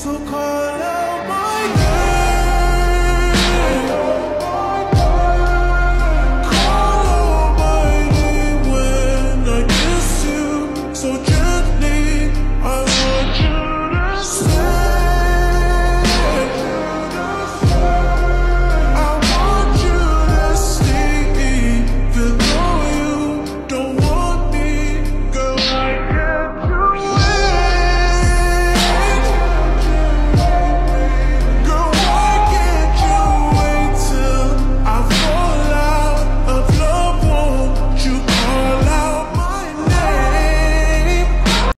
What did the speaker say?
so cold.